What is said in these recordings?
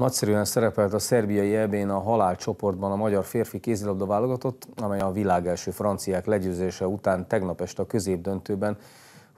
Nagyszerűen szerepelt a szerbiai ebén a halálcsoportban a magyar férfi kézilabda válogatott, amely a világ első franciák legyőzése után tegnap este a középdöntőben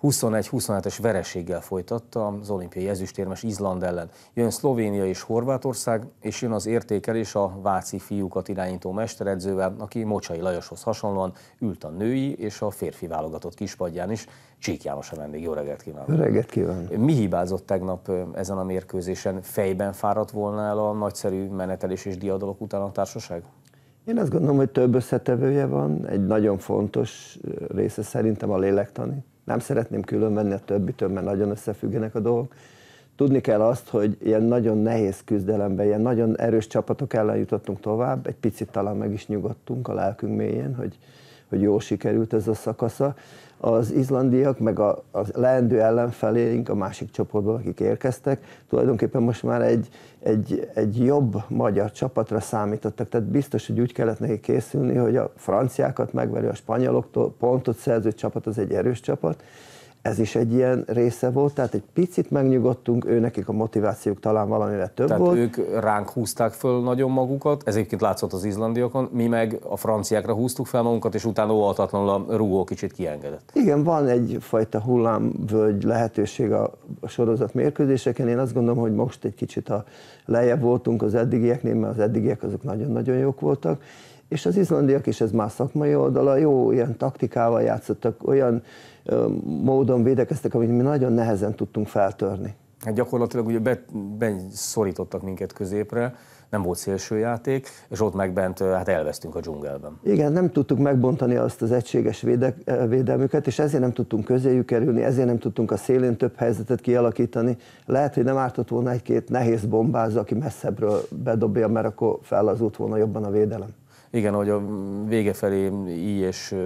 21-27-es vereséggel folytatta az olimpiai ezüstérmes Izland ellen. Jön Szlovénia és Horvátország, és jön az értékelés a váci fiúkat irányító mesteredzővel, aki Mocsai Lajoshoz hasonlóan ült a női és a férfi válogatott kispadján is. Csík János a vendég. Jó reggelt kívánok! Jó reggelt kívánok! Mi hibázott tegnap ezen a mérkőzésen? Fejben fáradt volna el a nagyszerű menetelés és diadalok után a társaság? Én azt gondolom, hogy több összetevője van. Egy nagyon fontos része szerintem a lélektani nem szeretném különvenni a többitől, mert nagyon összefüggenek a dolgok. Tudni kell azt, hogy ilyen nagyon nehéz küzdelemben, ilyen nagyon erős csapatok ellen jutottunk tovább, egy picit talán meg is nyugodtunk a lelkünk mélyén, hogy, hogy jól sikerült ez a szakasza. Az izlandiak, meg a, a leendő ellenfelénk a másik csoportból, akik érkeztek, tulajdonképpen most már egy, egy, egy jobb magyar csapatra számítottak, tehát biztos, hogy úgy kellett neki készülni, hogy a franciákat megveri, a spanyoloktól pontot szerző csapat az egy erős csapat, ez is egy ilyen része volt, tehát egy picit megnyugodtunk, ő nekik a motivációk talán valamivel több tehát volt. ők ránk húzták föl nagyon magukat, ez egyébként látszott az izlandiakon, mi meg a franciákra húztuk fel magunkat, és utána óvatatlanul a rúgó kicsit kiengedett. Igen, van egyfajta hullámvölgy lehetőség a sorozat mérkőzéseken. Én azt gondolom, hogy most egy kicsit a lejjebb voltunk az eddigieknél, mert az eddigiek azok nagyon-nagyon jók voltak, és az izlandiak is, ez már szakmai oldala, jó ilyen taktikával játszottak, olyan módon védekeztek, amit mi nagyon nehezen tudtunk feltörni. Hát gyakorlatilag ugye be, beszorítottak minket középre, nem volt szélsőjáték, és ott meg bent hát elvesztünk a dzsungelben. Igen, nem tudtuk megbontani azt az egységes véde, védelmüket, és ezért nem tudtunk közéjük kerülni, ezért nem tudtunk a szélén több helyzetet kialakítani. Lehet, hogy nem ártott volna egy-két nehéz bombázó, aki messzebbről bedobja, mert akkor fellazult volna jobban a védelem. Igen, hogy a vége felé így és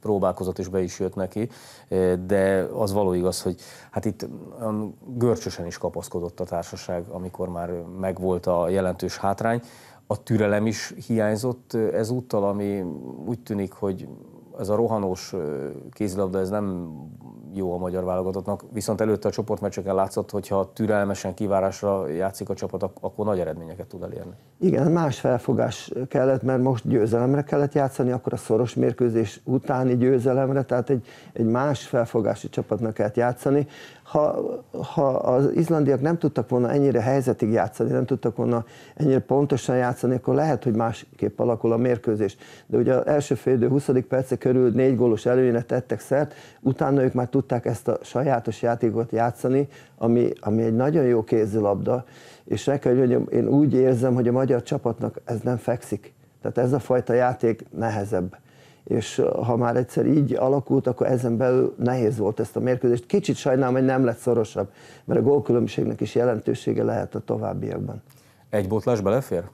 próbálkozott és be is jött neki, de az való igaz, hogy hát itt görcsösen is kapaszkodott a társaság, amikor már megvolt a jelentős hátrány. A türelem is hiányzott ezúttal, ami úgy tűnik, hogy ez a rohanós kézilabda, ez nem jó a magyar válogatottnak, viszont előtte a csoportmeccseken látszott, hogy ha türelmesen kivárásra játszik a csapat, akkor nagy eredményeket tud elérni. Igen, más felfogás kellett, mert most győzelemre kellett játszani, akkor a szoros mérkőzés utáni győzelemre, tehát egy, egy más felfogású csapatnak kellett játszani ha, ha az izlandiak nem tudtak volna ennyire helyzetig játszani, nem tudtak volna ennyire pontosan játszani, akkor lehet, hogy másképp alakul a mérkőzés. De ugye az első fél 20. perce körül négy gólos előnyre tettek szert, utána ők már tudták ezt a sajátos játékot játszani, ami, ami egy nagyon jó kézilabda, és nekem, hogy én úgy érzem, hogy a magyar csapatnak ez nem fekszik. Tehát ez a fajta játék nehezebb és ha már egyszer így alakult, akkor ezen belül nehéz volt ezt a mérkőzést. Kicsit sajnálom, hogy nem lett szorosabb, mert a gólkülönbségnek is jelentősége lehet a továbbiakban. Egy botlás belefér?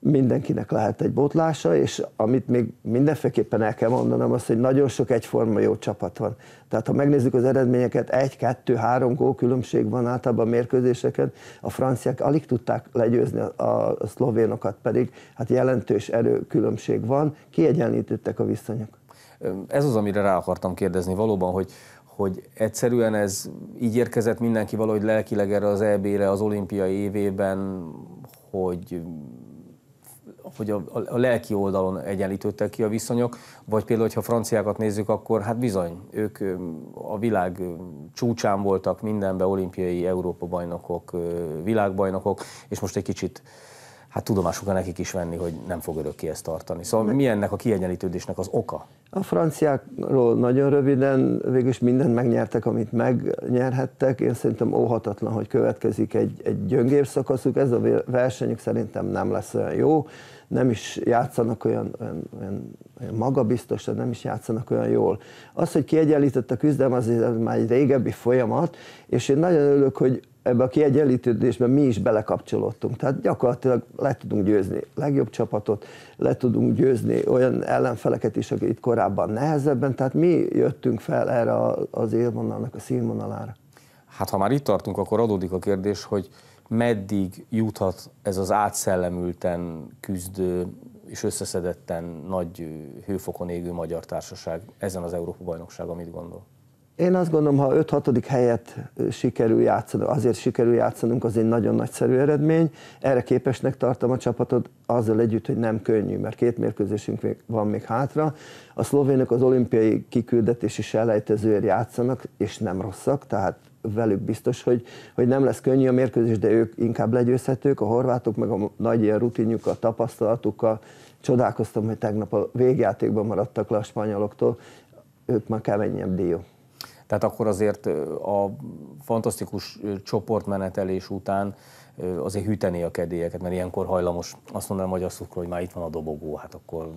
Mindenkinek lehet egy botlása, és amit még mindenféleképpen el kell mondanom, az, hogy nagyon sok egyforma jó csapat van. Tehát ha megnézzük az eredményeket, egy, kettő, három gól különbség van általában a mérkőzéseken, a franciák alig tudták legyőzni a, szlovénokat, pedig hát jelentős erőkülönbség van, kiegyenlítettek a viszonyok. Ez az, amire rá akartam kérdezni valóban, hogy, hogy egyszerűen ez így érkezett mindenki valahogy lelkileg erre az EB-re az olimpiai évében, hogy hogy a, a, lelki oldalon egyenlítődtek ki a viszonyok, vagy például, ha franciákat nézzük, akkor hát bizony, ők a világ csúcsán voltak mindenben, olimpiai Európa-bajnokok, világbajnokok, és most egy kicsit hát tudomásukra nekik is venni, hogy nem fog örökké ezt tartani. Szóval mi ennek a kiegyenlítődésnek az oka? A franciákról nagyon röviden, végülis mindent megnyertek, amit megnyerhettek. Én szerintem óhatatlan, hogy következik egy, egy gyöngér szakaszuk. Ez a versenyük szerintem nem lesz olyan jó. Nem is játszanak olyan, olyan, olyan, olyan magabiztosan, nem is játszanak olyan jól. Az, hogy kiegyenlített a küzdelem, az már egy régebbi folyamat, és én nagyon örülök, hogy ebbe a kiegyenlítődésben mi is belekapcsolódtunk. Tehát gyakorlatilag le tudunk győzni legjobb csapatot, le tudunk győzni olyan ellenfeleket is, akik itt korábban nehezebben, tehát mi jöttünk fel erre az élvonalnak a színvonalára. Hát ha már itt tartunk, akkor adódik a kérdés, hogy meddig juthat ez az átszellemülten küzdő és összeszedetten nagy hőfokon égő magyar társaság ezen az Európa-bajnokság, amit gondol? Én azt gondolom, ha 5-6. helyet sikerül játszani, azért sikerül játszanunk, az egy nagyon nagyszerű eredmény. Erre képesnek tartom a csapatot, azzal együtt, hogy nem könnyű, mert két mérkőzésünk van még hátra. A szlovénok az olimpiai kiküldetési selejtezőért játszanak, és nem rosszak, tehát velük biztos, hogy, hogy nem lesz könnyű a mérkőzés, de ők inkább legyőzhetők, a horvátok meg a nagy ilyen rutinjukkal, tapasztalatukkal. Csodálkoztam, hogy tegnap a végjátékban maradtak le a spanyoloktól, ők már keményebb dió. Tehát akkor azért a fantasztikus csoportmenetelés után azért hűteni a kedélyeket, mert ilyenkor hajlamos azt mondani a magyar szurkoló, hogy már itt van a dobogó, hát akkor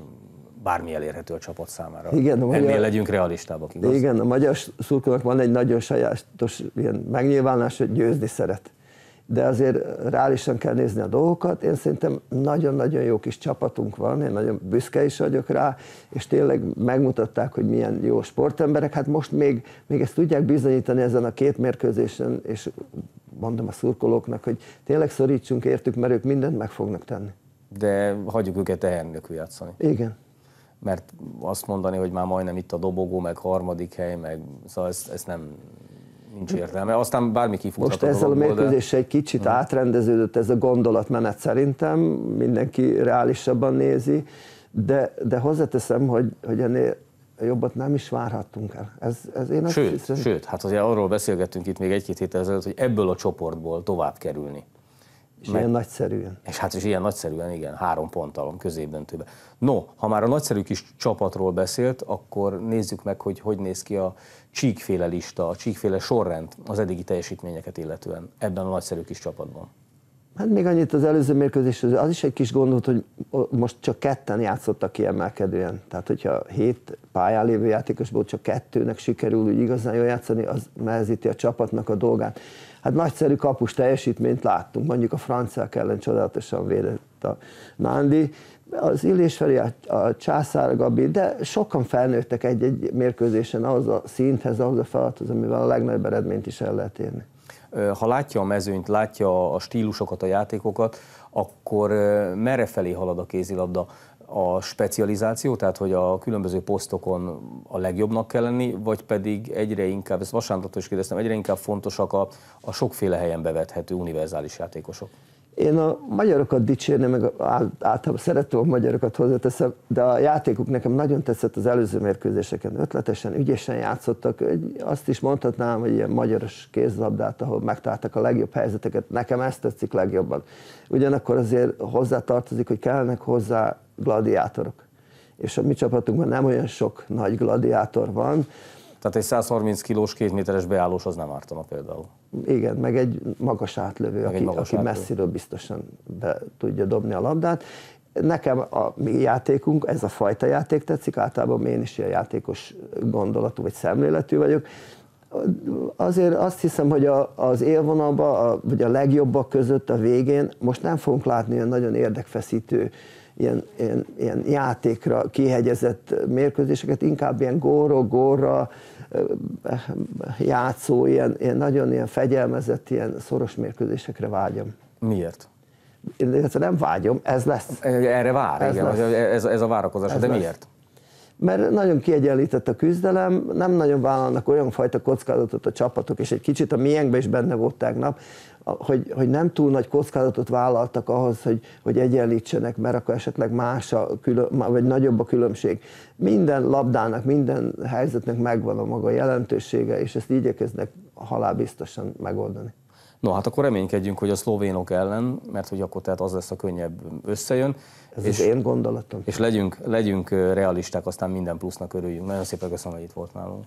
bármi elérhető a csapat számára. Igen, a magyar... Ennél legyünk realistábbak, igaz? Igen, a magyar szurkolónak van egy nagyon sajátos ilyen megnyilvánulás, hogy győzni szeret de azért reálisan kell nézni a dolgokat. Én szerintem nagyon-nagyon jó kis csapatunk van, én nagyon büszke is vagyok rá, és tényleg megmutatták, hogy milyen jó sportemberek. Hát most még, még ezt tudják bizonyítani ezen a két mérkőzésen, és mondom a szurkolóknak, hogy tényleg szorítsunk értük, mert ők mindent meg fognak tenni. De hagyjuk őket teher nélkül játszani. Igen. Mert azt mondani, hogy már majdnem itt a dobogó, meg harmadik hely, meg szóval ezt, ezt nem, nincs értelme. Aztán bármi kifuthat Most ezzel a mérkőzéssel de... egy kicsit hmm. átrendeződött ez a gondolatmenet szerintem, mindenki reálisabban nézi, de, de hozzáteszem, hogy, hogy ennél jobbat nem is várhattunk el. Ez, ez én sőt, hiszem... sőt, hát azért arról beszélgettünk itt még egy-két héttel ezelőtt, hogy ebből a csoportból tovább kerülni. És Meg, ilyen nagyszerűen. És hát is ilyen nagyszerűen, igen, három ponttal középdöntőbe. No, ha már a nagyszerű kis csapatról beszélt, akkor nézzük meg, hogy hogy néz ki a csíkféle lista, a csíkféle sorrend az eddigi teljesítményeket illetően ebben a nagyszerű kis csapatban. Hát még annyit az előző mérkőzés, az is egy kis gond volt, hogy most csak ketten játszottak kiemelkedően. Tehát, hogyha hét pályán lévő játékosból csak kettőnek sikerül úgy igazán jól játszani, az nehezíti a csapatnak a dolgát. Hát nagyszerű kapus teljesítményt láttunk, mondjuk a franciák ellen csodálatosan védett a Nándi, az Illés felé a, a Császár Gabi, de sokan felnőttek egy-egy mérkőzésen ahhoz a szinthez, ahhoz a feladathoz, amivel a legnagyobb eredményt is el lehet érni. Ha látja a mezőnyt, látja a stílusokat, a játékokat, akkor merre felé halad a kézilabda? a specializáció, tehát hogy a különböző posztokon a legjobbnak kell lenni, vagy pedig egyre inkább, ezt vasárnapottól is kérdeztem, egyre inkább fontosak a, a sokféle helyen bevethető univerzális játékosok? Én a magyarokat dicsérni, meg általában szeretem a magyarokat hozzáteszem, de a játékuk nekem nagyon tetszett az előző mérkőzéseken. Ötletesen, ügyesen játszottak. Azt is mondhatnám, hogy ilyen magyaros kézlabdát, ahol megtaláltak a legjobb helyzeteket. Nekem ezt tetszik legjobban. Ugyanakkor azért hozzá tartozik, hogy kellenek hozzá gladiátorok. És a mi csapatunkban nem olyan sok nagy gladiátor van. Tehát egy 130 kilós, két méteres beállós az nem ártana például. Igen, meg egy magas átlövő, meg aki, magas aki átlövő. messziről biztosan be tudja dobni a labdát. Nekem a mi játékunk, ez a fajta játék tetszik, általában én is ilyen játékos gondolatú vagy szemléletű vagyok. Azért azt hiszem, hogy a, az élvonalban, a, vagy a legjobbak között a végén most nem fogunk látni olyan nagyon érdekfeszítő ilyen, ilyen, ilyen játékra kihegyezett mérkőzéseket, inkább ilyen góra, góra játszó, ilyen, ilyen nagyon ilyen fegyelmezett, ilyen szoros mérkőzésekre vágyom. Miért? Én nem vágyom, ez lesz. Erre vár, ez igen, lesz. Ez, ez a várakozás, ez de lesz. miért? Mert nagyon kiegyenlített a küzdelem, nem nagyon vállalnak olyan fajta kockázatot a csapatok, és egy kicsit a miénkben is benne volt tegnap, hogy, hogy nem túl nagy kockázatot vállaltak ahhoz, hogy, hogy egyenlítsenek, mert akkor esetleg más a külön, vagy nagyobb a különbség. Minden labdának, minden helyzetnek megvan a maga jelentősége, és ezt igyekeznek halálbiztosan megoldani. No, hát akkor reménykedjünk, hogy a szlovénok ellen, mert hogy akkor tehát az lesz a könnyebb összejön. Ez és, az én gondolatom. És legyünk, legyünk realisták, aztán minden plusznak örüljünk. Nagyon szépen köszönöm, hogy itt volt nálunk.